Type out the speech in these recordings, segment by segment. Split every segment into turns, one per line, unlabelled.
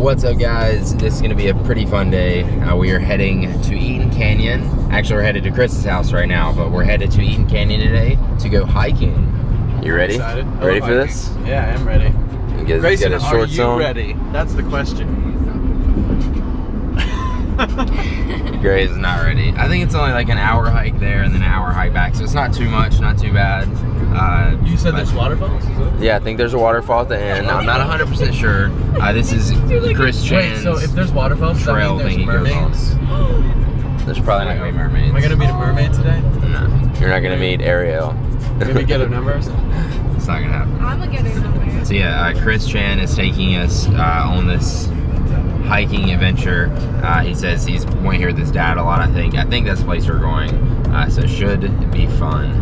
What's up guys? This is gonna be a pretty fun day. Uh, we are heading to Eaton Canyon. Actually, we're headed to Chris's house right now, but we're headed to Eaton Canyon today to go hiking. You ready?
Excited.
Ready for
hiking.
this?
Yeah, I am ready.
Get,
Grayson,
get a
are you ready? That's the question.
Gray is not ready. I think it's only like an hour hike there and then an hour hike back, so it's not too much, not too bad. Uh,
you said there's waterfalls?
Yeah, I think there's a waterfall at the end. I'm not 100% sure. Uh, this is Chris
Wait, so if there's waterfalls, does that
trail
mean
thing
there's
he goes on.
mermaids?
There's probably not gonna be mermaids.
Am I gonna meet a mermaid today?
No, you're not gonna meet Ariel.
Maybe get her number or something?
it's not gonna happen.
I'm gonna get her number.
So yeah, uh, Chris Chan is taking us uh, on this hiking adventure. Uh, he says he's went here with his dad a lot. I think. I think that's the place we're going. Uh, so should be fun.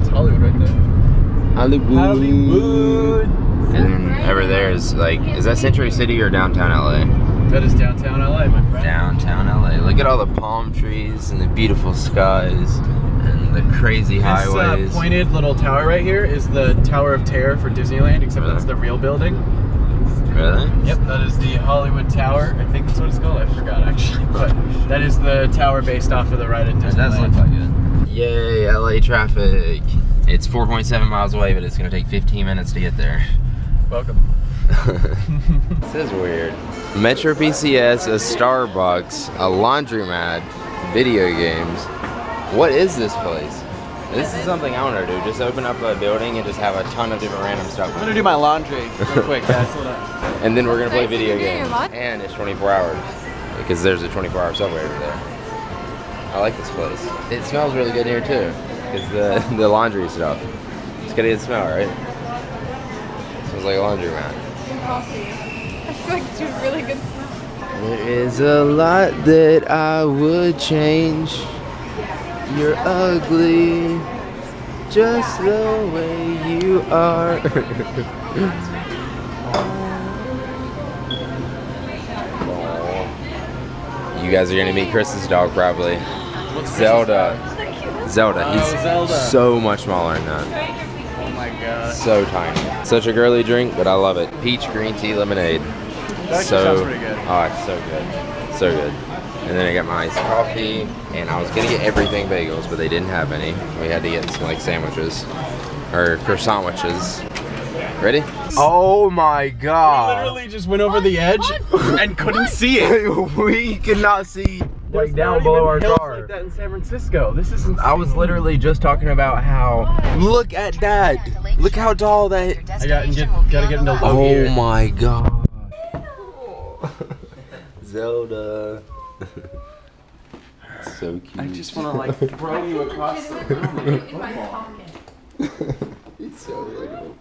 It's Hollywood right there. Hollywood.
And then over there is like, is that Century City or downtown LA?
That is downtown LA, my friend.
Downtown LA. Look at all the palm trees and the beautiful skies and the crazy highways.
This uh,
highways.
pointed little tower right here is the Tower of Terror for Disneyland, except
Really?
that's the real building.
Really?
Yep, that is the Hollywood Tower. I think that's what it's called. I forgot actually, but that is the tower based off of the ride at
It
Disneyland.
does look like it. Yay, LA traffic. It's 4.7 miles away, but it's gonna take 15 minutes to get there.
Welcome.
this is weird. Metro PCS, a Starbucks, a laundromat, video games. What is this place? This is something I want to do. Just open up a building and just have a ton of different random stuff.
I'm gonna do my laundry real quick, guys. Hold on.
And then we're gonna play video
you're doing your
games. And it's 24 hours. Because there's a 24 hour subway over there. I like this place. It smells really good here too. Because the, the laundry stuff. It's got a good smell, right? smells like a laundromat.
And coffee. That's like two really good smells.
There is a lot that I would change. You're ugly, just the way you are. you guys are gonna meet Chris's dog probably. Zelda. Zelda. Oh, He's
Oh, Zelda.
so much smaller than that.
Oh my god.
So tiny. Such a girly drink, but I love it. Peach green tea lemonade.
That
so,
sounds good.
Oh, it's so good. So good. And then I got my iced coffee, and I was gonna get everything bagels, but they didn't have any. We had to get some like sandwiches or croissant sandwiches. Ready? Oh my god!
Literally just went over the edge and couldn't see it.
we could not see like down below our car.
like that in San Francisco. This is insane.
I was literally just talking about how. Look at that! Look how tall that.
I got get, gotta get into low
Oh
gear.
my god. Zelda. so cute.
I just wanna like throw you across the room like a football.
It's so relatable.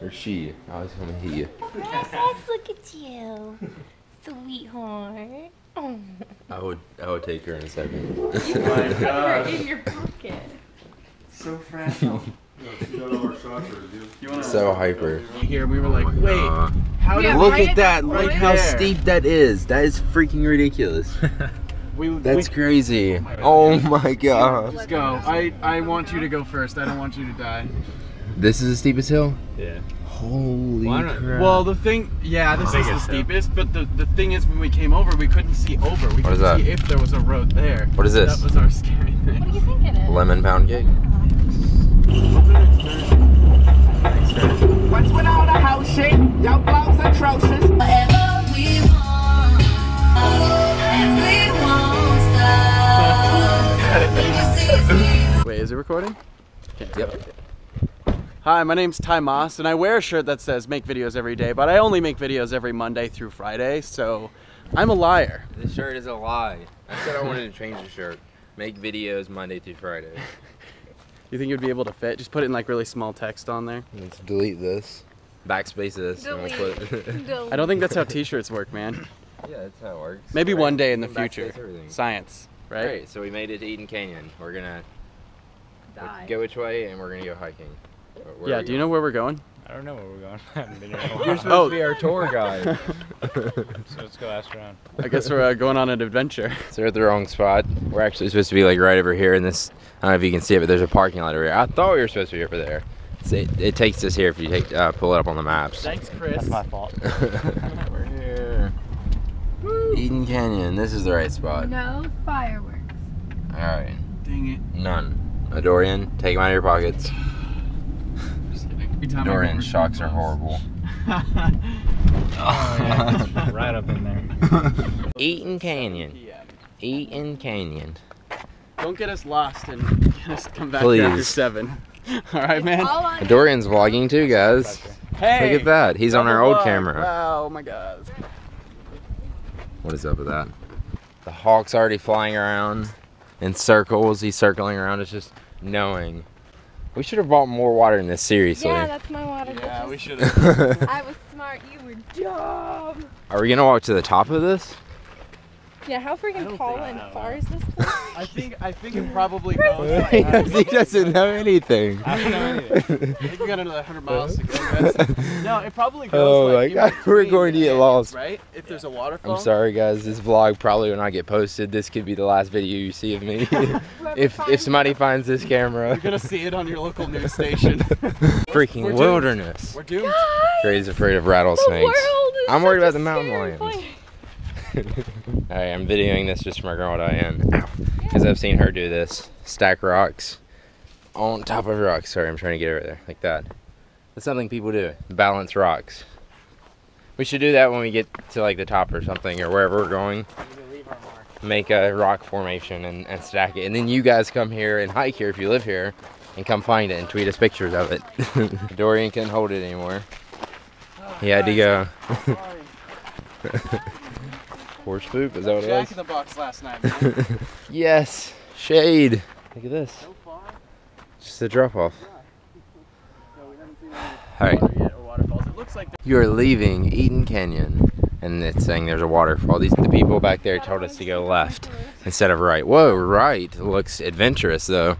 Or she. I was gonna he.
Look at you. Sweetheart. Oh,
I would I would take her in a second.
Oh my
you're
god.
in your pocket.
So fragile.
So hyper.
here we were like, wait, how
Yeah,
look
right
at that!
at-
Look
right
how
there.
steep that is. That is freaking ridiculous.
we
That's
we,
crazy. Oh my god.
just go. I I want you to go first. I don't want you to die.
This is the steepest hill?
Yeah.
Holy
Well,
crap.
Well, the thing, yeah, this is the
Biggest hill.
steepest, but the, the thing is, when we came over, we couldn't see over. We
What is
couldn't
that?
see if there was a road there.
What is this?
That was our scary
What
thing.
do you think it is?
Lemon pound cake?
What's with all the house shit? Your blouse atrocious.
Whatever we want, and we won't stop. We just see
Wait, is it recording?
Yep.
Hi, my name's Ty Moss, and I wear a shirt that says make videos every day, but I only make videos every Monday through Friday, so I'm a liar.
This shirt is a lie. I said I wanted to change the shirt. Make videos Monday through Friday.
You think you'd be able to fit? Just put it in like really small text on there.
Let's delete this. Backspace this. and we'll
Delete.
put-
Delete.
I don't think that's how t-shirts work, man.
yeah, that's how it works.
Maybe
Right.
one day in the future. Science, right?
Great. So we made it to Eaton Canyon. We're gonna
Die.
go which way, and we're gonna go hiking. Where
Yeah,
are we
do you know where we're going?
I don't know where we're going. I haven't been here in a
You're supposed
Oh.
to be our tour guide.
So let's go ask around.
I guess we're uh, going on an adventure.
so we're at the wrong spot. We're actually supposed to be like right over here in this. I don't know if you can see it, but there's a parking lot over here. I thought we were supposed to be over there. It's, it, it takes us here if you take uh, pull it up on the maps.
Thanks, Chris.
That's my fault.
we're here. Eaton Canyon. This is the right spot.
No fireworks.
All right.
Dang it.
None. Adorian, Dorian, take them out of your pockets.
Just kidding. Every time
Dorian,
remember
shocks are horrible.
Oh, yeah. right up in there.
Eaton Canyon.
PM.
Eaton Canyon.
Don't get us lost and get us come back here after
Please.
seven. All right, man.
All on
Dorian's vlogging too, guys.
Hey.
Look at that. He's on our old
log.
camera.
Wow, oh my god.
What is up with that? The hawk's already flying around in circles. He's circling around. It's just knowing. We should have bought more water in this, series.
Yeah, that's my water.
Yeah,
bitches.
we should have.
I was smart. You were dumb.
Are we gonna walk to the top of this?
Yeah, how freaking tall and far is this place?
I think I think it probably goes. like
he
that.
doesn't know anything.
I don't know anything.
I think we got another 100 miles to go. guys. No, it probably goes.
Oh
like
my God, we're going to
the
get lost.
Right? If there's a waterfall.
I'm sorry, guys. This vlog probably will not get posted. This could be the last video you see of me. If if somebody finds this camera.
You're gonna see it on your local news station.
Freaking
We're doomed.
wilderness.
We're doomed.
Guys,
Gray's afraid of
the
rattlesnakes.
world is
I'm worried
such
about the mountain lions.
place.
Alright, I'm videoing this just for my girl Diane. Because I've seen her do this. Stack rocks on top of rocks. Sorry, I'm trying to get over there. Like that. That's something people do. Balance rocks. We should do that when we get to like the top or something or wherever we're going. Make a rock formation and, and stack it. And then you guys come here and hike here if you live here and come find it and tweet us pictures of it. Dorian couldn't hold it anymore. He had to go. Horse poop, is that what it
Jack
was?
in the box last night.
Yes, shade. Look at this.
so far.
Just a drop off.
No, we haven't seen any
All right,
water yet or waterfalls. It looks like
you are leaving Eaton Canyon, and it's saying there's a waterfall. These the people back there told us to go left instead of right. Whoa, right looks adventurous though.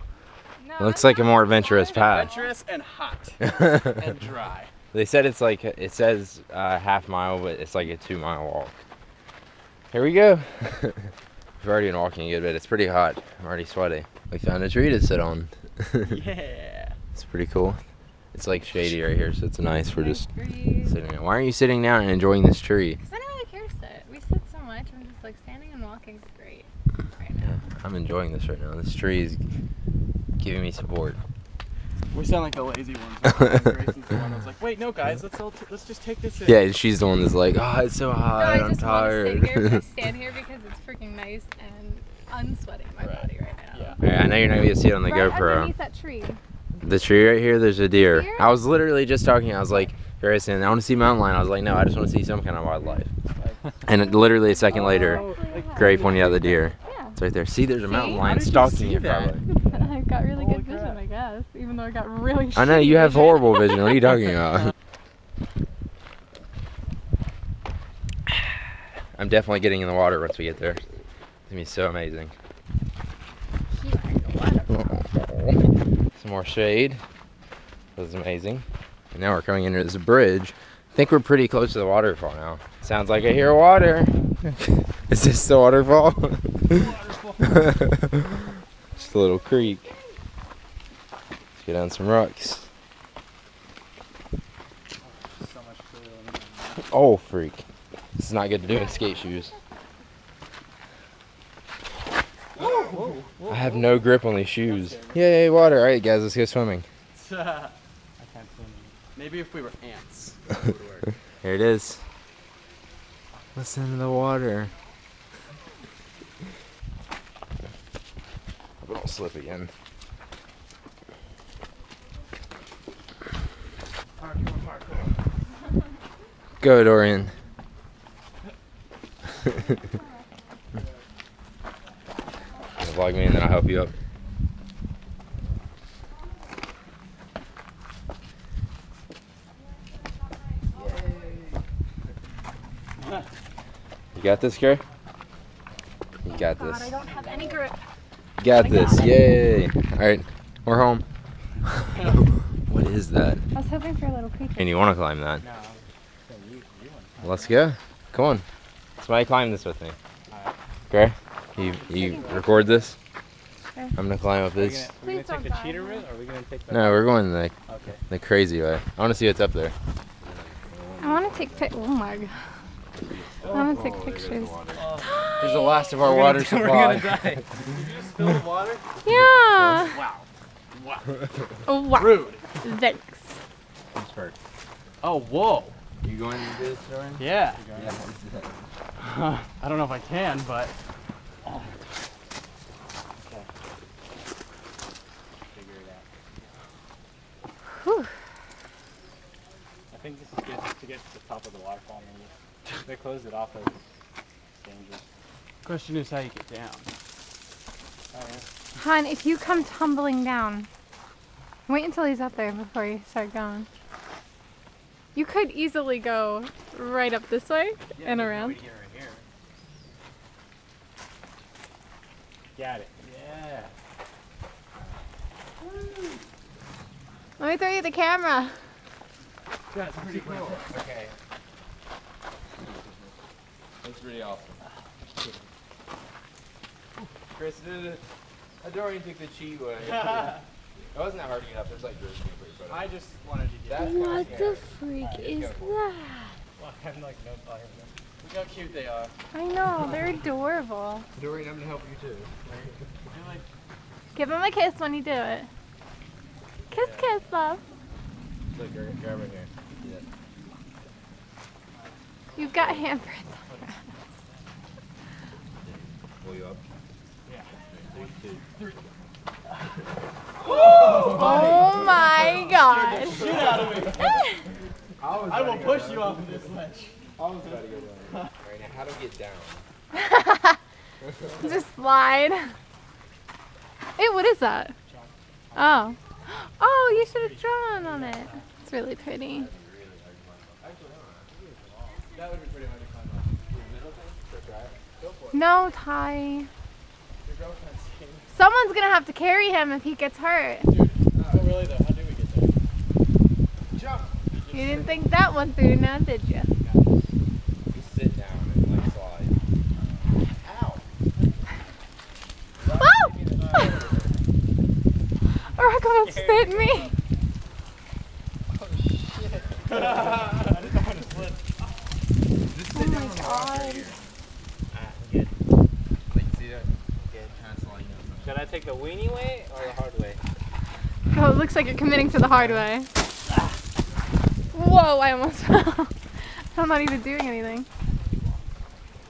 No,
Looks like a more adventurous path.
adventurous and hot and dry.
They said it's like it says uh, half mile, but it's like a two mile walk. Here we go. We've already been walking a good bit. It's pretty hot. I'm already sweaty. We found a tree to sit on.
Yeah.
It's pretty cool. It's like shady right here, so it's nice. We're just sitting there. Why aren't you sitting down and enjoying this tree?
Because I don't really care to sit. We sit so much. I'm just like standing and walking is great right now.
I'm enjoying this right now. This tree is giving me support.
We sound like the lazy ones. Grayson's the one who's like, wait, no, guys, let's all t- let's just take this in.
Yeah, and she's the one that's like, oh, it's so
No,
hot.
I
I'm
just want to sit here, I
tired.
stand here because it's freaking nice and unsweating my
Right.
body right now.
Yeah.
Alright, I know you're not gonna see it on the
right
GoPro.
underneath that tree.
The tree right here, there's a deer.
Deer?
I was literally just talking. I was like, Grayson, I want to see mountain lion. I was like, no, I just want to see some kind of wildlife. And literally a second later,
Oh, like,
Gray pointed out the deer.
Yeah.
It's right there. See, there's a
See?
mountain
How
lion
did you
stalking you, probably.
I've got really
Holy
good vision,
crap.
I guess. Even though I got really
I know you have
vision.
horrible vision. What are you talking about? I'm definitely getting in the water once we get there. It's gonna be so amazing. Some more shade. That was amazing. And now we're coming into this bridge. I think we're pretty close to the waterfall now. Sounds like I hear water. Is this the waterfall? Just a little creek. Let's get on some rocks.
So much cooler than
Oh, freak. This is not good to do in skate shoes. I have no grip on these shoes. Yay, water. All right, guys, let's go swimming.
I can't swim. Maybe if we were ants. that would work.
Here it is. Listen to the water. Hope I don't slip again. Go, Dorian. Vlog me and then I'll help you up. You got this, Gray? You got
God, I
this.
don't have any grip.
You got
I
this.
got.
Yay. All right, we're home. what is that?
I was hoping for a little creature.
And you want to climb that?
No.
Let's go. Come on. Somebody climb this with me. Gray, you you record this?
Okay.
I'm gonna climb up
Are we
this.
gonna, are we
Please
gonna take the cheater route or are we gonna take the.
No, we're going the
Okay.
the crazy way. I want to see what's up there.
I want to take pic. Oh my god. I want oh, to take pictures.
This is the last of our
We're
water
gonna- we're gonna
supply.
die.
Spill the water?
Yeah.
Wow. Wow.
Oh, wow.
Rude.
Thanks.
Oh, whoa.
You going to do this, Dorian?
Yeah.
Yeah.
I don't know if I can, but.
Whew.
I think this is good to get to the top of the waterfall. Maybe they closed it off. As dangerous.
Question is how you get down.
Oh, yeah.
Han, if you come tumbling down, wait until he's up there before you start going. You could easily go right up this way and around.
Here, right here.
Got it.
Yeah.
Let me throw you the camera.
That's pretty cool.
Okay. That's pretty awesome. Chris did it. Dorian took the cheat way. it wasn't that hard to get up. There's like dirt scoopers, but
I just wanted to get.
that's
What the
scary.
freak
Yeah,
is that?
Well, I'm like no fire.
Look how cute they are.
I know, they're adorable.
Dorian, I'm gonna help you too.
Like
Give him a kiss when you do it. Kiss, kiss, love.
Look, grab, grab right here. Yeah.
You've got handprints.
Pull you up.
Oh my god.
shit out of me.
I, was
I will push you off of this ledge.
I was about to go down. Right now, how to get down?
Just slide. Hey, what is that? Oh. Oh, you should have drawn on it. It's really pretty.
That would be pretty hard to climb up.
No, Ty.
Your girlfriend's skin.
Someone's gonna have to carry him if he gets hurt.
Oh, really though? How do we get there? Jump.
You didn't think that one through now, did you?
Just sit down and like slide. Ow!
Oh! Rock almost bit me.
Oh, I just don't want to slip.
Oh my god.
Ah, good. Like, see that? Yeah, kind of sliding up.
Should I take the weenie way or the hard way?
Oh, it looks like you're committing to the hard way. Whoa, I almost fell. I'm not even doing anything.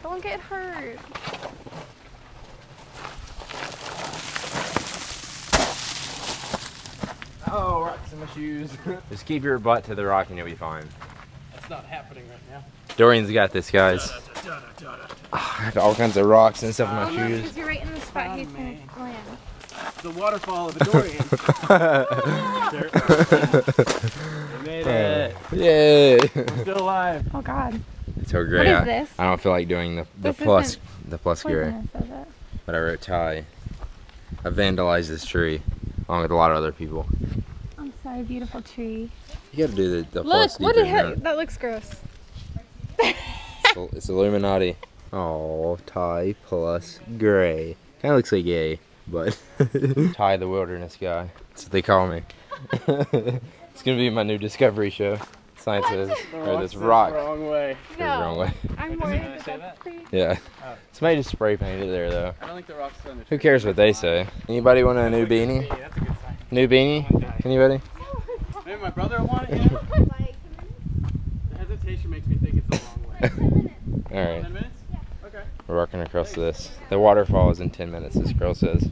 Don't get hurt.
Oh, rocks in my shoes. Just keep your butt to the rock and you'll be fine.
That's not happening right now.
Dorian's got this, guys. Ah, Ah, I have all kinds of rocks and stuff in my oh, shoes.
Because you're right in the spot he's
me.
gonna land.
The waterfall of Adorian.
We made it.
Yay!
I'm still alive.
Oh god.
It's
so
great.
is
I,
this?
I don't feel like doing the, the
This
plus the plus gear,
Poisonous, is
but I wrote Ty. I vandalized this tree along with a lot of other people.
I'm sorry, beautiful tree.
You gotta do the, the
Look,
plus
what the heck? That looks gross.
that. It's- It's Illuminati. Oh, Ty plus gray. Kind of looks like gay, but Ty the wilderness guy. That's what they call me. it's gonna be my new discovery show. Science is, or this rock.
Wrong way.
goes the wrong way.
I'm
Does
worried
really
that that's pretty.
Yeah.
Oh.
Somebody just spray painted there though.
I don't think the rock's done.
Who cares what they say? Anybody want a new beanie?
Hey, that's a good sign.
New beanie? Anybody?
Maybe my brother will want it. Yeah. The hesitation makes me think it's a long way.
Alright,
Ten minutes? Okay.
we're walking across this. The waterfall is in 10 minutes, this girl says.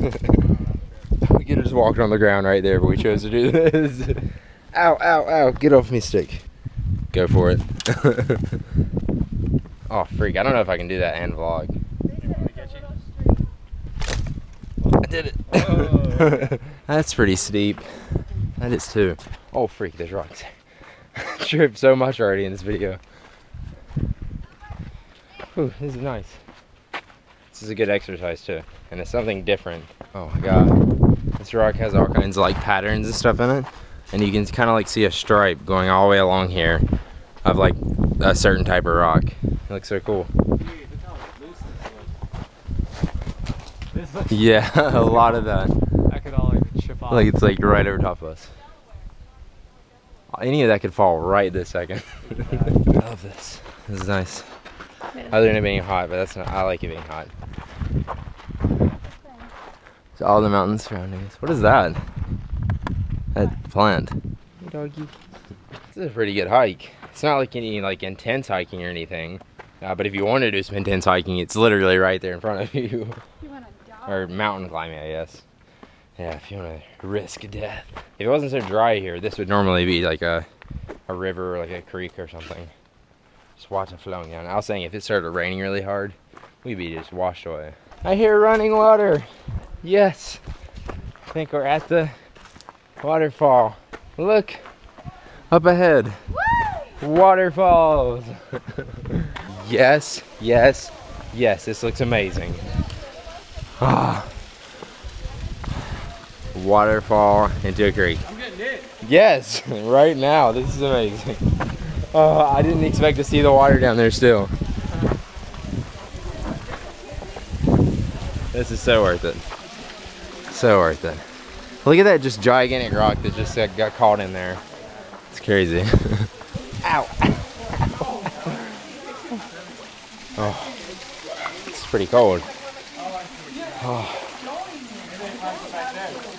we could have just walked on the ground right there, but we chose to do this. ow, ow, ow. Get off me, stick. Go for it. oh, freak. I don't know if I can do that and vlog. I did it. That's pretty steep. That is too. Oh, freak. There's rocks. Tripped so much already in this video. Whew, this is nice. This is a good exercise too, and it's something different. Oh my god, this rock has all kinds of like patterns and stuff in it, and you can kind of like see a stripe going all the way along here of like a certain type of rock. It looks so cool. Yeah, a lot of that.
I could all like chip off.
Like it's like right over top of us. Any of that could fall right this second. I love this. This is nice.
It is.
Other than it being hot, but that's not. I like it being hot. So all the mountains surrounding us. What is that? That plant. Hey, doggy. This is a pretty good hike. It's not like any like intense hiking or anything. Uh, but if you want to do some intense hiking, it's literally right there in front of you.
You
or mountain climbing, I guess. Yeah, if you want to risk death. If it wasn't so dry here, this would normally be like a, a river or like a creek or something. Just watch it flowing down. I was saying if it started raining really hard, we'd be just washed away. I hear running water. Yes. I think we're at the waterfall. Look up ahead. Waterfalls. yes, yes, yes. This looks amazing. Ah. Waterfall into a creek.
I'm getting it.
Yes, right now. This is amazing. Oh, I didn't expect to see the water down there still. This is so worth it. So worth it. Look at that just gigantic rock that just uh, got caught in there. It's crazy. Ow. oh, it's pretty cold. Oh.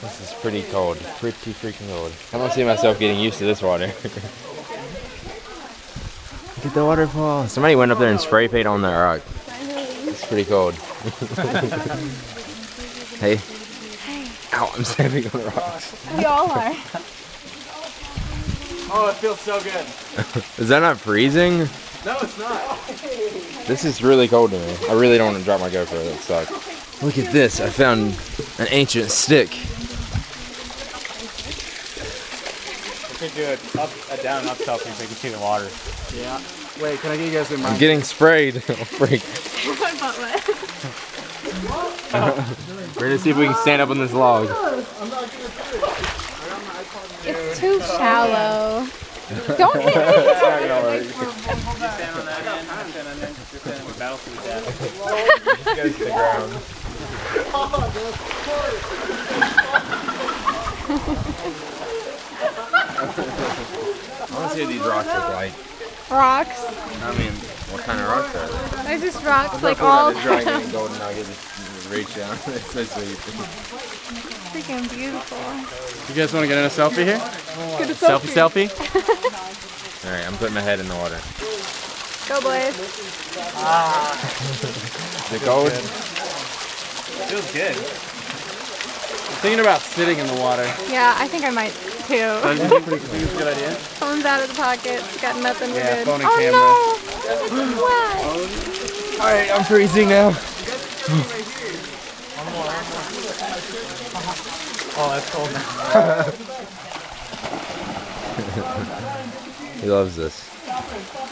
This is pretty cold. Pretty freaking cold. I don't see myself getting used to this water. Look at the waterfall. Somebody went up there and spray paint on that rock. It's pretty cold. hey. Hey. Ow, I'm stepping on the rocks.
We all are.
Oh, it feels so good.
Is that not freezing?
No, it's not.
This is really cold to me. I really don't want to drop my GoPro. That sucks. Look at this. I found an ancient stick.
We could do it up, a down, up selfie so you can see the water.
Yeah. Wait, can I get you guys in
I'm getting sprayed. Oh, freak.
My butt wet.
We're gonna see if we can stand up on this log.
It's too shallow. Don't hit me.
Stand on
I want to see what these rocks look like.
Rocks.
I mean, what kind of rocks are they?
They're just rocks like all
giant
around.
golden nugget just reach down. it's so sweet.
Freaking beautiful.
You guys want to get in a selfie here?
Get a
Selfie, selfie.
All right, I'm putting my head in the water.
Go boys.
Is it cold?
Feels good.
I'm thinking about sitting in the water.
Yeah, I think I might too.
Think it's a good idea?
Phone's out of the pocket. Got nothing. We're
Yeah,
good.
phone and
oh no! It's wet.
All right, I'm freezing now.
Oh, that's cold now.
He loves this.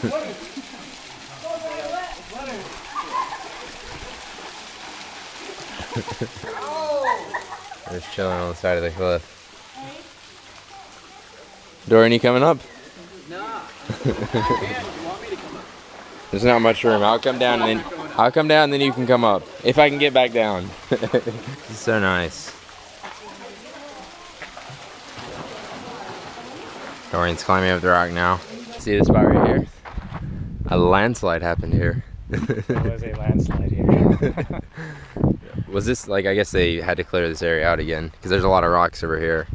They're just chilling on the side of the cliff. Dorian, you coming up? No. There's not much room. I'll come down and then I'll come down and then you can come up. If I can get back down. this is so nice. Dorian's climbing up the rock now. See this spot right here? A landslide happened here.
There was a landslide here.
Was this like I guess they had to clear this area out again because there's a lot of rocks over here.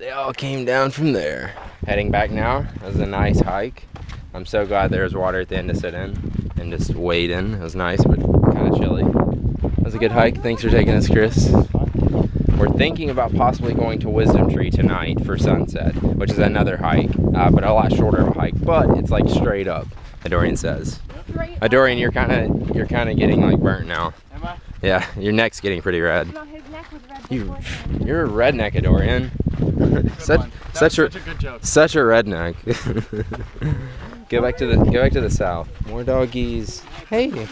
They all came down from there. Heading back now. That was a nice hike. I'm so glad there was water at the end to sit in and just wade in. It was nice but kind of chilly. That was a good hike. Thanks for taking us, Chris. We're thinking about possibly going to Wisdom Tree tonight for sunset, which is another hike, uh, but a lot shorter of a hike. But it's like straight up. Adorian says. Adorian, you're kind of you're kind of getting like burnt now.
Am I?
Yeah, your neck's getting pretty red.
No, his neck was red
You, you're a redneck, Adorian. such such a
such a good joke.
such a redneck. go back to the go back to the south. More doggies. Hey.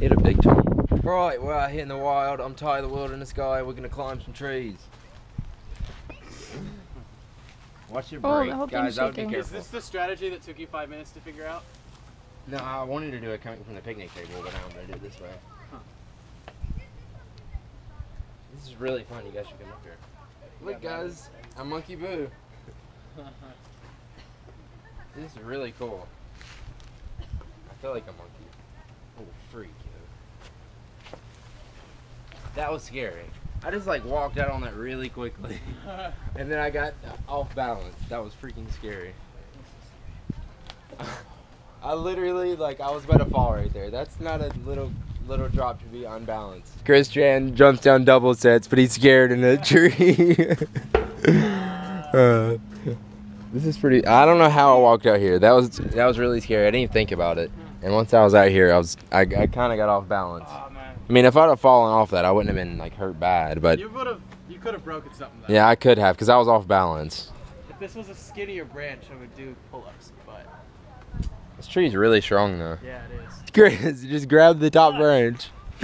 Hit a big time. Right, we're out here in the wild. I'm tired of the wilderness guy. We're gonna climb some trees. Watch your
Oh,
break,
the whole thing's
guys. I would be
shaking.
Is this the strategy that took you five minutes to figure out?
No, I wanted to do it coming from the picnic table, but now I'm gonna do it this way. This is really fun. You guys should come up here. Look, guys, I'm Monkey Boo. This is really cool. I feel like a monkey. Oh, freak. That was scary. I just like walked out on that really quickly. and then I got off balance. That was freaking scary. I literally like I was about to fall right there. That's not a little little drop to be unbalanced. Christian jumps down double sets, but he's scared in a tree. Uh, this is pretty. I don't know how I walked out here. That was that was really scary. I didn't even think about it. And once I was out here, I was I, I kind of got off balance.
Oh man.
I mean, if I'd have fallen off that, I wouldn't have been like hurt bad. But
You would have. You could have broken something. Though.
yeah, I could have because I was off balance.
If this was a skinnier branch, I would do pull-ups, but
This tree's really strong though.
yeah, it is.
Chris, just grab the top branch.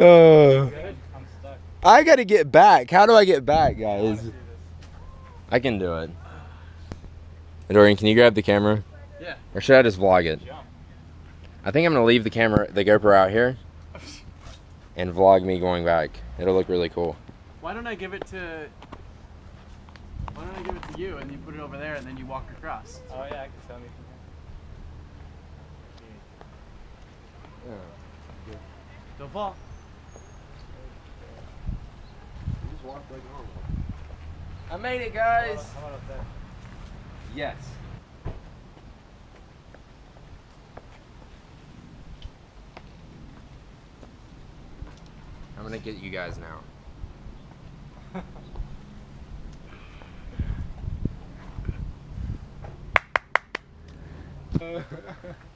oh.
I'm stuck.
I gotta get back. How do I get back, guys?
Let's do this.
I can do it. Dorian, can you grab the camera?
Yeah.
Or should I just vlog it?
Jump.
I think I'm gonna leave the camera, the GoPro out here, and vlog me going back. It'll look really cool.
Why don't I give it to? Why don't I give it to you and you put it over there and then you walk across?
Oh yeah, I can film you from
Don't fall.
I made it, guys.
How about up there?
Yes. I'm gonna get you guys now.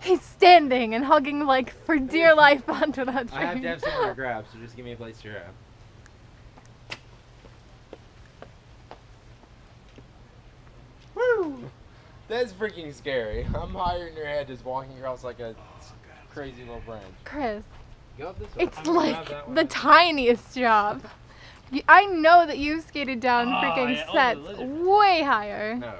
He's standing and hugging like for dear life onto that tree.
I have to have somewhere to grab, so just give me a place to grab. Woo! That's freaking scary. I'm higher in your head just walking across like a crazy little branch.
Chris,
Go up this way.
it's
I'm gonna grab
like
that
the tiniest job. I know that you've skated down
Oh,
freaking
yeah,
sets way higher.
No.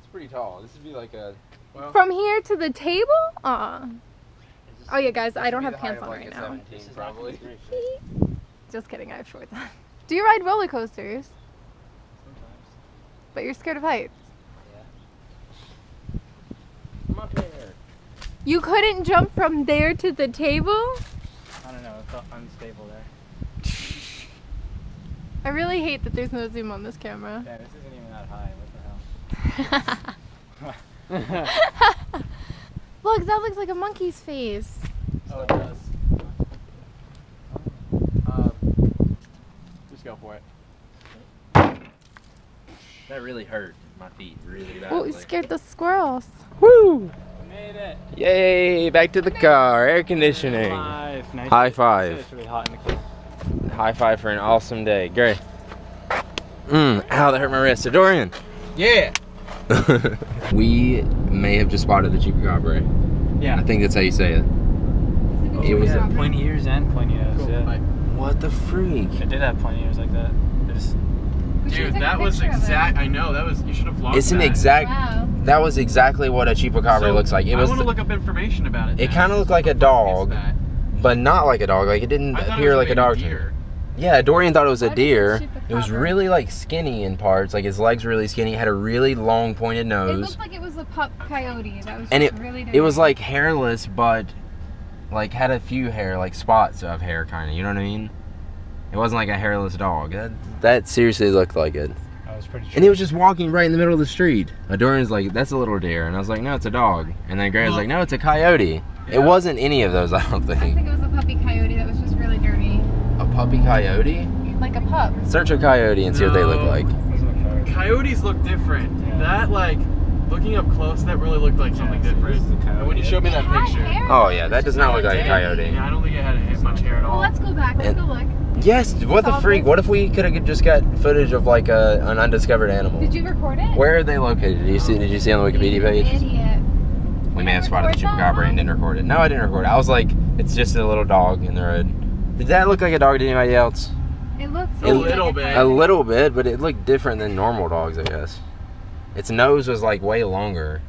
It's pretty tall. This would be like a. Well,
From here to the table?
Is this-
Oh yeah, guys, I don't have pants on
of,
right now.
17
This is
probably.
not great.
Just kidding, I have shorts on. Do you ride roller coasters?
Sometimes.
But you're scared of heights.
Come up here.
You couldn't jump from there to the table?
I don't know. It felt unstable there.
I really hate that there's no zoom on this camera.
Yeah, this isn't even that high. What the hell?
Look, that looks like a monkey's face.
Oh, it does.
Um, just go for it.
That really hurt my feet really bad.
Oh,
badly.
you scared the squirrels.
Woo!
We made it.
Yay! Back to the car. Air conditioning.
Five. Nice.
High five.
It's really hot in the car.
High five for an awesome day. Great. Mmm. Ow, that hurt my wrist. So Dorian.
Yeah.
we may have just spotted the chupacabra.
Yeah.
I think that's how you say it. It was
yeah,
a-
pointy ears and pointy nose.
Cool.
Yeah.
Bye.
What the freak?
It did have pointy ears like that. Just
Dude, that was
picture of it.
exact. I know that was. You should have vlogged
It's an
that.
exact.
Wow.
That was exactly what a chupacabra
So,
looks like. It was.
I
was,
want to look up information about it.
It kinda looked like a
What the fuck is
dog. but not like a dog. Like it didn't
I thought it
appear
was
like a dog. to me.
deer.
Yeah, Dorian thought it was a
What is a
deer. It was really like skinny in parts. Like his legs were really skinny. It had a really long pointed nose.
It looked like it was a pup coyote that was
And
just really
It was like hairless, but like had a few hair, like spots of hair, kind of. You know what I mean? It wasn't like a hairless dog. That, that seriously looked like it.
I was pretty.
And he was just walking right in the middle of the street. Dorian's like, "That's a little deer," and I was like, "No, it's a dog." And then Grant's
Well-
like, "No, it's a coyote."
Yeah.
It wasn't any of those, I don't think.
I
think.
think it was a puppy coyote that was just really dirty.
A puppy coyote?
Like a pup.
Search a coyote and see what they look like.
Coyotes look different.
Yeah.
That like, looking up close, that really looked like something
Yeah, so
different.
is.
And when you showed me that picture,
hair.
Oh yeah, that does not look like a coyote.
yeah, I don't think it had ha- much hair at all.
Well, let's go back. Let's
And-
go look.
Yes, what the freak? What if we could have just got footage of like a, an undiscovered animal?
Did you record it?
Where are they located? Did you see? Did you see on the Wikipedia page?
Idiot.
We may have spotted the
record
chupacabra and didn't record it. No, I didn't record it. I was like, it's just a little dog in the road. Did that look like a dog to anybody else?
It looks
A little bit.
A little bit, but it looked different than normal dogs, I guess. Its nose was like way longer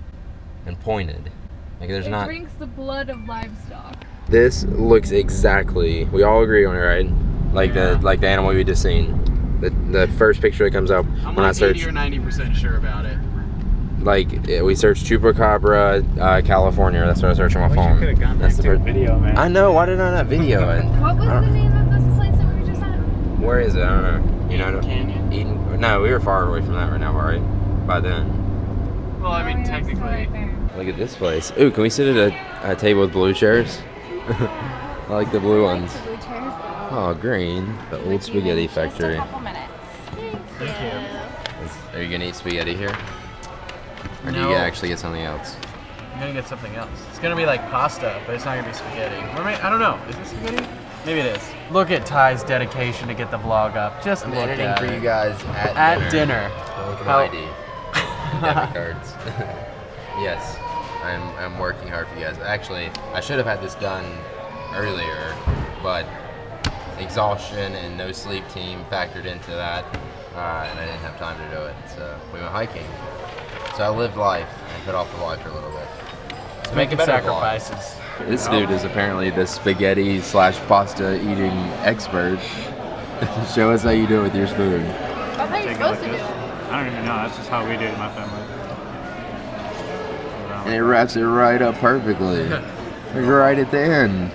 and pointed. Like there's
it
not.
drinks the blood of livestock.
This looks exactly. We all agree on it, right? Like
Yeah.
the like the animal we just seen. The, the first picture that comes up
I'm
when I
like
search,
80 or 90% sure about it.
Like eh, we searched Chupacabra, uh, California. That's what I search on my
Wish
phone.
could have gone back
That's the
to
first.
video, man.
I know. Why did I not video it?
What was the
don't-
name of this place that we were just at?
Where is it? I don't know. You know,
Canyon.
Eaton. No, we were far away from that right now, right? By then.
Well, I mean,
yeah,
technically.
right.
Look at this place. Ooh, can we sit at a, a table with blue chairs? I like the blue
I like
ones.
the blue chairs.
Oh, green. The old spaghetti factory.
Just a couple minutes.
Thank you.
Are you gonna eat spaghetti here? Or do you actually get something else?
I'm gonna get something else. It's gonna be like pasta, but it's not gonna be spaghetti. Or may, I don't know. Is it spaghetti? Maybe it is. Look at Ty's dedication to get the vlog up. Just
I'm
look
editing for
it.
you guys at,
At dinner.
So Look at my ID. Debit cards. yes, I'm, I'm working hard for you guys. Actually, I should have had this done earlier, but exhaustion and no sleep team factored into that, uh, and I didn't have time to do it. So we went hiking. So I lived life and put off the life for a little bit. To make a
Making
better vlog.
sacrifices.
This dude is apparently the spaghetti slash pasta eating expert. Show us how you do it with your spoon.
That's how you're
Take it like
supposed to do it.
I don't even know. That's just how we do it in my family.
And it wraps it right up perfectly. Like right at the end.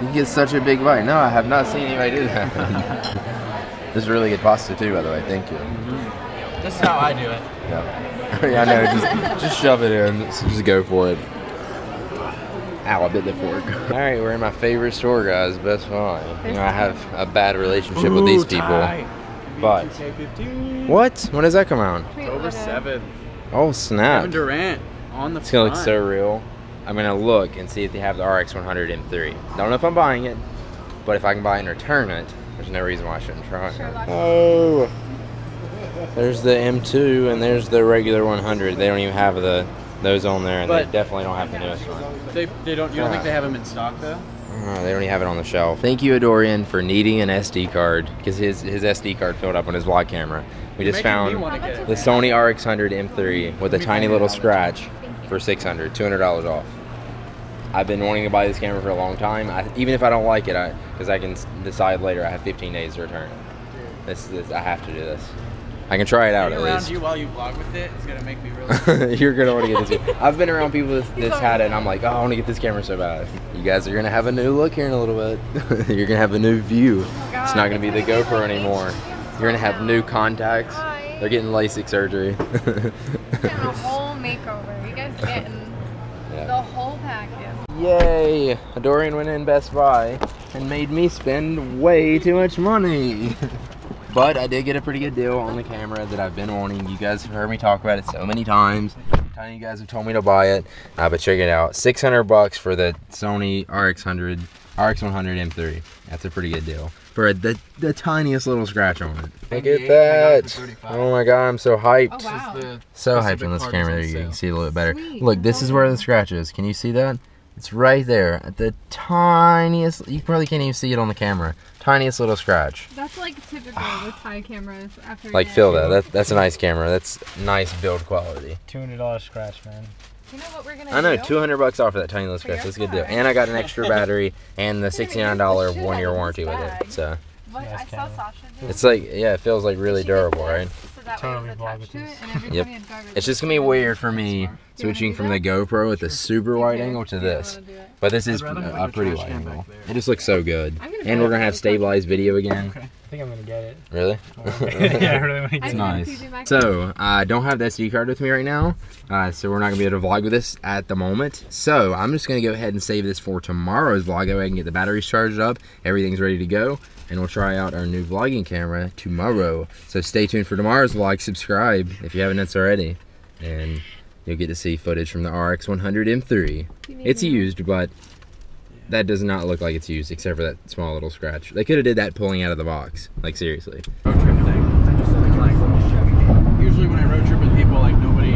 You get such a big bite. No, I have not seen anybody do that. this is really good pasta too, by the way. Thank you. Mm-hmm.
This is how I do it.
Yeah. Yeah, I know. Just, just shove it in. Just, just go for it. Ow, I bit the fork. All right, we're in my favorite store, guys. Best Buy. You know, I have a bad relationship with these people. But what? When does that come out?
Wait,
Over
what, uh,
seven.
Oh snap!
Kevin Durant on the
It's gonna look so real. I'm gonna look and see if they have the RX 100 M3. Don't know if I'm buying it, but if I can buy it and return it, there's no reason why I shouldn't try it.
Sherlock.
Oh, there's the M2 and there's the regular 100. They don't even have the those on there, and
But-
they definitely don't have the newest one.
They, they don't. You don't think they have them in stock though?
Uh, they don't even have it on the shelf. Thank you, Adorian, for needing an SD card because his his SD card filled up on his vlog camera. We just
Making me
found
wanna get it.
the Sony RX100 M3 with a tiny little scratch for 600 $200 off. I've been wanting to buy this camera for a long time. I, even if I don't like it, I because I can decide later. I have 15 days to return it. This, this I have to do this. I can try it out at
around
least.
you while you vlog with it, it's gonna make me really.
You're gonna want to get this. I've been around people that's, that's had it, and I'm like, oh, I want to get this camera so bad. You guys are gonna have a new look here in a little bit. You're gonna have a new view. Oh it's not gonna be the GoPro anymore. You're gonna have new contacts.
Hi.
They're getting LASIK surgery.
Getting a whole makeover. You guys getting
Yeah.
the whole package.
Yay! Dorian went in Best Buy and made me spend way too much money. But I did get a pretty good deal on the camera that I've been wanting. You guys have heard me talk about it so many times. Time you guys have told me to buy it, uh, but check it out. 600 bucks for the Sony RX100, RX100 M3. That's a pretty good deal for the the tiniest little scratch on it. Look at
I got
that! Oh my god, I'm so hyped.
Oh wow.
The
So
This
hyped
the
on this camera. There
that's
you can
sale.
see a little bit better.
Sweet,
Look, this is where the scratch is. Can you see that? It's right there at the tiniest. You probably can't even see it on the camera. Tiniest little scratch.
That's like typical with Thai cameras after
Like
you
feel
get-
that. That that's a nice camera. That's nice build quality.
Two hundred dollars scratch, man.
You know what we're gonna
I know,
do?
200 bucks off of that tiny little scratch. That's a good deal. And I got an extra battery and the $69 one year warranty with it. So
What
Nice
I saw. Sasha do.
it's like, yeah, it feels like really
She
durable, right?
So that
Totally
way it was attached to it, and every
Yep.
time you'd garbage
It's just gonna be weird for me
Do
switching from
that?
the GoPro with the super wide
Okay.
angle to
Do
this.
wanna do it?
But this is
I'd rather have,
a
a
pretty wide angle. It just looks so good. And we're gonna have stabilized video again.
I think I'm gonna get it.
Really?
yeah, I really want to get
It's
it.
know.
nice. So I don't have the SD card with me right now, uh, so we're not gonna be able to vlog with this at the moment. So I'm just gonna go ahead and save this for tomorrow's vlog. That way I can get the batteries charged up, everything's ready to go, and we'll try out our new vlogging camera tomorrow. So stay tuned for tomorrow's vlog. Subscribe if you haven't done so already, and you'll get to see footage from the RX100 M3. It's used, but that does not look like it's used except for that small little scratch. They could have did that pulling out of the box. Like seriously.
road trip thing. I just think like usually when I road trip with people, like nobody.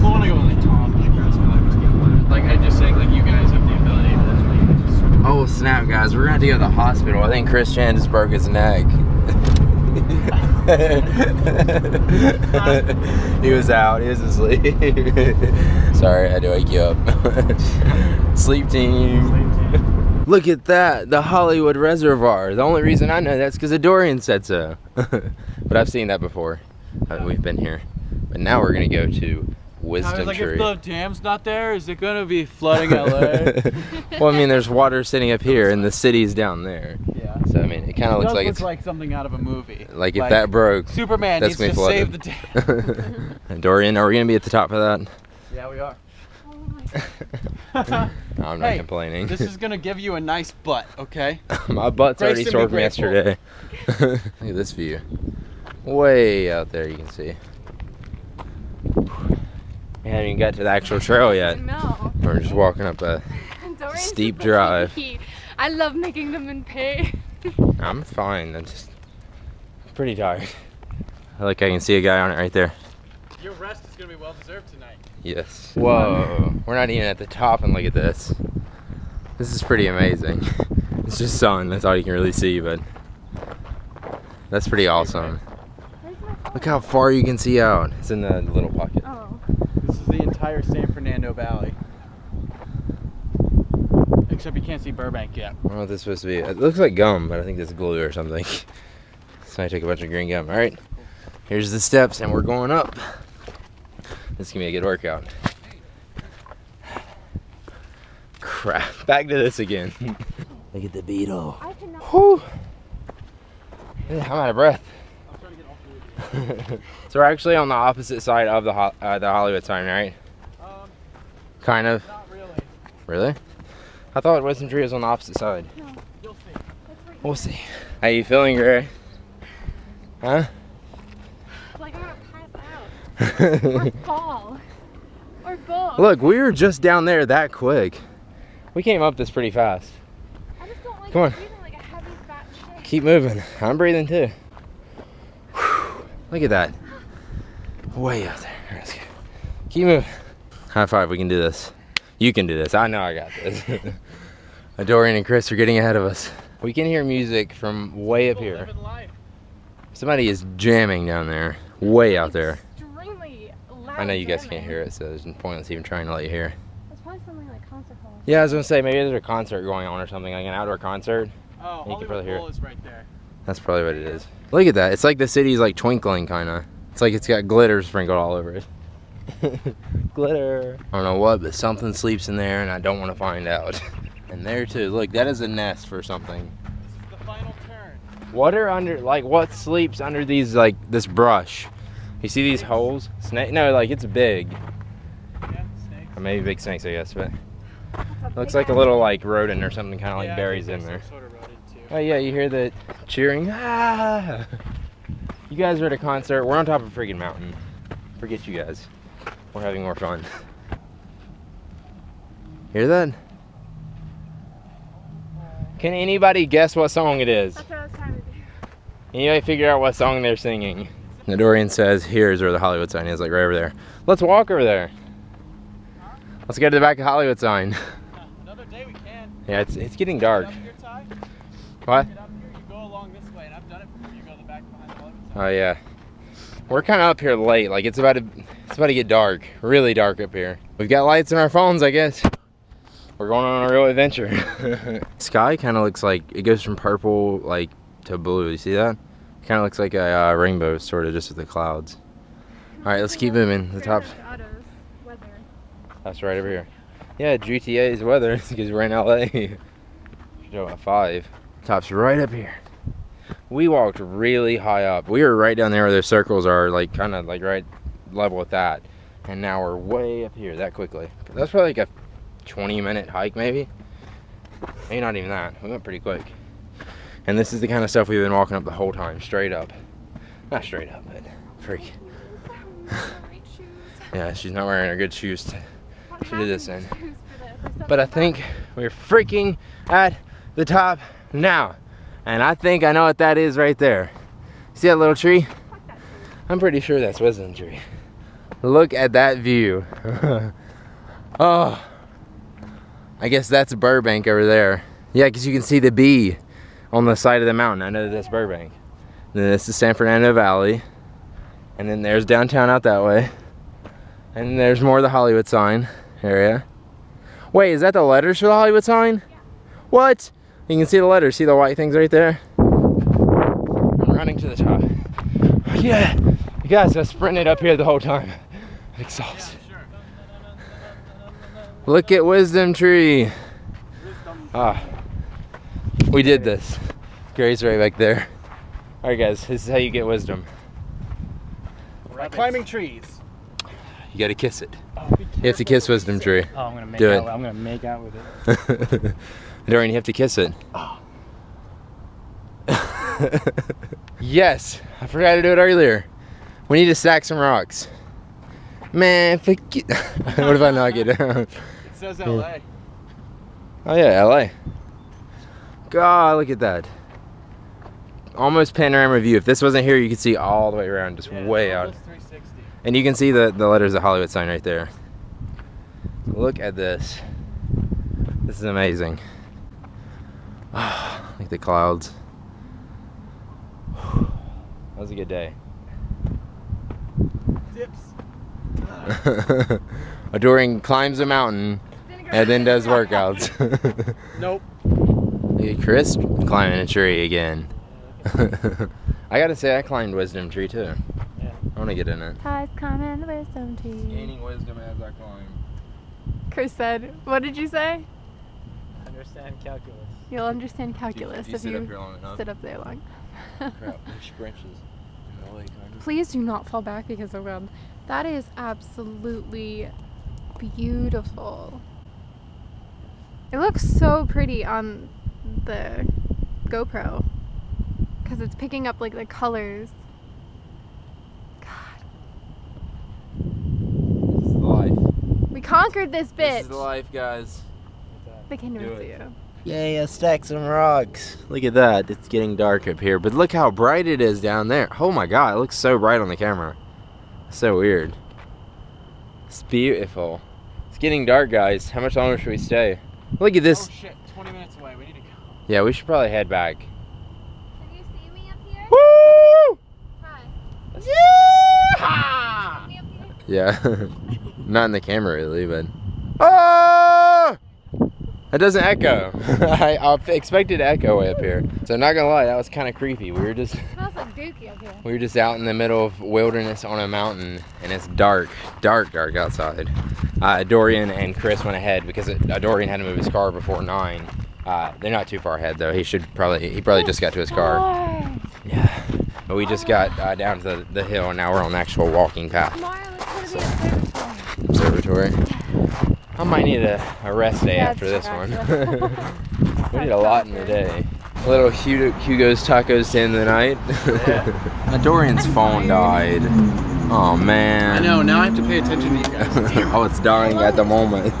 Well, when I go with like Tom, like that's my life was good. Like I just think like you guys have the ability to just like.
Oh snap, guys! We're gonna have to go to the hospital. I think Chris Chan just broke his neck. he was out. He was asleep. Sorry, I had to wake you up. Sleep team. Look at that, the Hollywood Reservoir. The only reason I know that's because Dorian said so. but I've seen that before. Uh, We've been here. But now we're gonna go to Wisdom
was like,
Tree.
if the dam's not there, is it gonna be flooding LA?
well, I mean, there's water sitting up here, and the city's down there.
yeah.
So I mean, it kind of looks like
look
it's
like something out of a movie.
like if that broke,
Superman
that's
needs
gonna
save the dam.
And Dorian, are we gonna be at the top of that?
yeah, we are.
Oh my
No, I'm not
Hey,
complaining.
This is gonna give you a nice butt, okay?
My butt's already
Grace to
sore from yesterday. Look at this view. Way out there, you can see. We haven't even got to the actual trail yet.
No.
We're just walking up a. Steep drive.
key. I love making them in pay.
I'm fine. I'm just pretty tired. I Like I can see a guy on it right there.
Your rest is gonna be well deserved tonight.
Yes. Whoa. We're not even at the top, and look at this. This is pretty amazing. It's just sun. That's all you can really see, but that's pretty awesome.
Where's my phone?
Look how far you can see out. It's in the little pocket.
Oh.
This is the entire San Fernando Valley. Except you can't see Burbank yet.
I don't know what this is supposed to be. It looks like gum, but I think that's glue or something. So I took a bunch of green gum. All right, here's the steps, and we're going up. This is gonna be a good workout. Crap! Back to this again. Look at the beetle.
I cannot.
Whew. Yeah, I'm out of breath.
I'm trying to get all three of you.
So we're actually on the opposite side of the uh, the Hollywood sign, right?
Um,
Kind of.
not really.
Really? I thought Wisdom Tree was on the opposite side.
You'll see.
Right.
We'll see. How you feeling, Gray? Huh?
Like I'm gonna pass out. or fall. Or both.
Look, we were just down there that quick. We came up this pretty fast.
I just don't like
Come on.
breathing like a heavy fat chick.
Keep moving. I'm breathing too. Whew. Look at that. Way out there. Let's go. Keep moving. High five. We can do this. You can do this. I know I got this. Dorian and Chris are getting ahead of us. We can hear music from way up here. Somebody is jamming down there. Way out there.
Extremely loud.
I know you guys can't hear it, so there's no pointless even trying to let you hear.
It's probably something like concert hall.
Yeah, I was gonna say maybe there's a concert going on or something, like an outdoor concert.
Oh,
can
Hollywood
probably hear it.
Bowl is right there.
That's probably what it is. Look at that. It's like the city's like twinkling kind of. It's like it's got glitter sprinkled all over it. glitter. I don't know what, but something sleeps in there and I don't want to find out. and there too. Look, that is a nest for something.
This is the final turn.
What are under like what sleeps under these like this brush? You see these holes? Snake? No, like it's big.
Yeah, snakes.
Or maybe big snakes, I guess, but looks like a little like rodent or something kind of like
Yeah, I
berries in there.
Sort of rodent too.
Oh yeah, you hear the cheering. Ah! You guys are at a concert. We're on top of a freaking mountain. Forget you guys. We're having more fun. Hear that? Can anybody guess what song it is?
That's what I was trying to do.
Anybody figure out what song they're singing? Nadorian says, here's where the Hollywood sign is, like right over there. Let's walk over there. Let's go to the back of Hollywood sign.
Yeah, Another day we can.
Yeah, it's, it's getting dark.
Get up here, Ty.
What?
Get up here. You go along this way, and I've done it before. You go the back behind the Hollywood sign.
Oh yeah. We're kind of up here late. Like it's about to, it's about to get dark. Really dark up here. We've got lights in our phones, I guess. We're going on a real adventure. Sky kind of looks like it goes from purple like to blue. You see that? Kind of looks like a uh, rainbow, sort of, just with the clouds. All right, let's keep moving. The top,
Grand weather.
that's right over here. Yeah, GTA's weather because we're in LA. Show at five. Top's right up here. We walked really high up. We were right down there where those circles are, like kind of like right level with that. And now we're way up here that quickly. That's probably like a 20 minute hike, maybe. Maybe not even that. We went pretty quick. And this is the kind of stuff we've been walking up the whole time, straight up. Not straight up, but freak. Yeah, she's not wearing her good shoes. To, did this in. But I think we're freaking at the top now. And I think I know what that is right there. See that little tree? I'm pretty sure that's wisdom tree. Look at that view. oh. I guess that's Burbank over there. Yeah, because you can see the B on the side of the mountain. I know that that's Burbank. And then this is San Fernando Valley. And then there's downtown out that way. And there's more of the Hollywood sign area. Wait, is that the letters for the Hollywood sign? What? You can see the letters. See the white things right there? I'm running to the top. Yeah. You guys, I sprinted up here the whole time. I'm exhausted. Look at Wisdom Tree. Ah. We did this. Gary's right back there. Alright guys, this is how you get wisdom.
By climbing trees.
You gotta kiss it. You have to kiss Wisdom Tree.
Oh, I'm gonna make
Do
out.
it.
I'm gonna make out with it.
Dorian, you have to kiss it. yes, I forgot to do it earlier. We need to stack some rocks. Man, forget. what if I knock it down?
It says LA.
Oh yeah, LA. God, look at that. Almost panorama view. If this wasn't here, you could see all the way around, just
Yeah,
way out.
360.
And you can see the, the letters of Hollywood sign right there. Look at this. This is amazing. like the clouds. That was a good day.
Dips.
Dorian climbs a mountain and then does workouts.
Nope.
Look at Chris climbing a tree again. I gotta say, I climbed Wisdom Tree too.
Yeah.
I wanna get in it.
Ty's climbing the wisdom tree.
Gaining wisdom as I climb.
Chris said, what did you say?
Understand calculus.
You'll understand calculus
you
if
sit up
you
here long enough.
sit up there long.
Crap, there's branches. in the way, kind of.
Please do not fall back because of God. That is absolutely beautiful. It looks so pretty on the GoPro because it's picking up like the colors. God,
This is life.
we conquered this
This
bitch.
is life, guys.
The kingdom
Do
is
it.
you.
Yay, I stacked some rocks. Look at that. It's getting dark up here, but look how bright it is down there. Oh my god, it looks so bright on the camera. So weird. It's beautiful. It's getting dark, guys. How much longer should we stay? Look at this.
Oh shit, 20 minutes away. We need to go.
Yeah, we should probably head back.
Can you see me up here?
Woo!
Hi.
Yeehaw!
Me up here?
Yeah. Not in the camera, really, but. Oh! That doesn't echo. I, I expected to echo way up here. So I'm not gonna lie, that was kind of creepy. We were just
like dookie up here.
we were just out in the middle of wilderness on a mountain, and it's dark, dark, dark outside. Uh, Dorian and Chris went ahead because it, uh, Dorian had to move his car before nine. Uh, they're not too far ahead though. He should probably he probably just got to his car. Yeah. But we just got uh, down to the, the hill, and now we're on the actual walking path.
Tomorrow let's go to the observatory.
Observatory. I might need a, a rest day
Yeah,
after this one. we need a lot in a day. A little Hugo's tacos to end the night. Dorian's phone died. Oh man.
I know, now I have to pay attention to you guys.
oh, it's dying at the moment.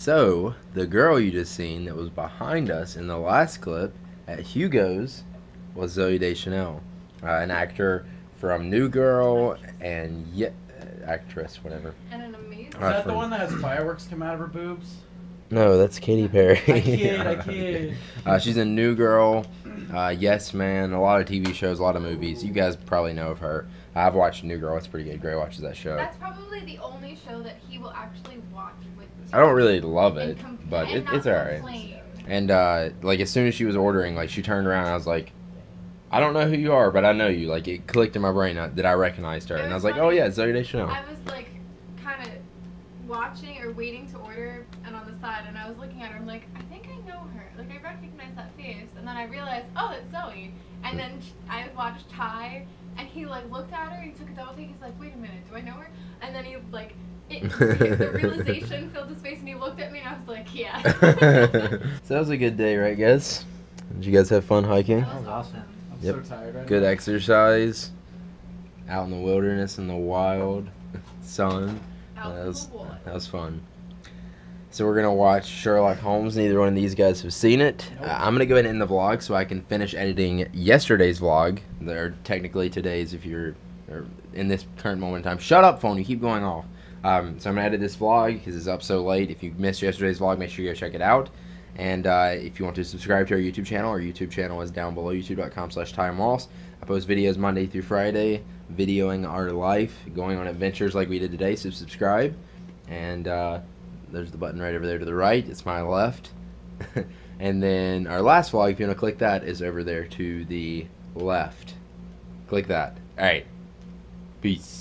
so, the girl you just seen that was behind us in the last clip at Hugo's was Zooey Deschanel, uh, an actor from New Girl and yet actress, whatever.
And an amazing.
Is
Uh,
that the one that has fireworks come out of her boobs?
No, that's Katy Perry.
I kid, I kid.
Uh, she's in New Girl, uh, Yes Man, a lot of TV shows, a lot of movies. You guys probably know of her. I've watched New Girl. It's pretty good. Gray watches that show.
That's probably the only show that he will actually watch with.
I don't really love it,
com-
but it, it's alright. And uh, like as soon as she was ordering, like she turned around, and I was like, I don't know who you are, but I know you. Like it clicked in my brain uh, that I recognized her, and I was
was
like, oh yeah, Zooey Deschanel.
I was like, kind of watching or waiting to order, and on the side, and I was looking at her. I'm like, I think I know her. Like I recognize that face, and then I realized, oh, it's Zooey. And then I watched Ty, and he like looked at her. He took a double take. He's like, wait a minute, do I know her? And then he like. It, the realization filled his face, and he looked at me, and I was like, "Yeah."
so that was a good day, right, guys? Did you guys have fun hiking?
That was awesome.
I'm
Yep.
so tired right
Good
now.
exercise. Out in the wilderness in the wild, sun.
Out
that
in
was
the
that was fun. So we're gonna watch Sherlock Holmes. Neither one of these guys have seen it. Uh, I'm gonna go ahead and end the vlog so I can finish editing yesterday's vlog. They're technically today's if you're or in this current moment in time. Shut up, phone! You keep going off. Um, so I'm gonna edit this vlog because it's up so late. If you missed yesterday's vlog, make sure you go check it out. And uh, if you want to subscribe to our YouTube channel, our YouTube channel is down below, youtube.com slash I post videos Monday through Friday, videoing our life, going on adventures like we did today, so subscribe. And uh, there's the button right over there to the right. It's my left. and then our last vlog, if you want to click that, is over there to the left. Click that. All right. Peace.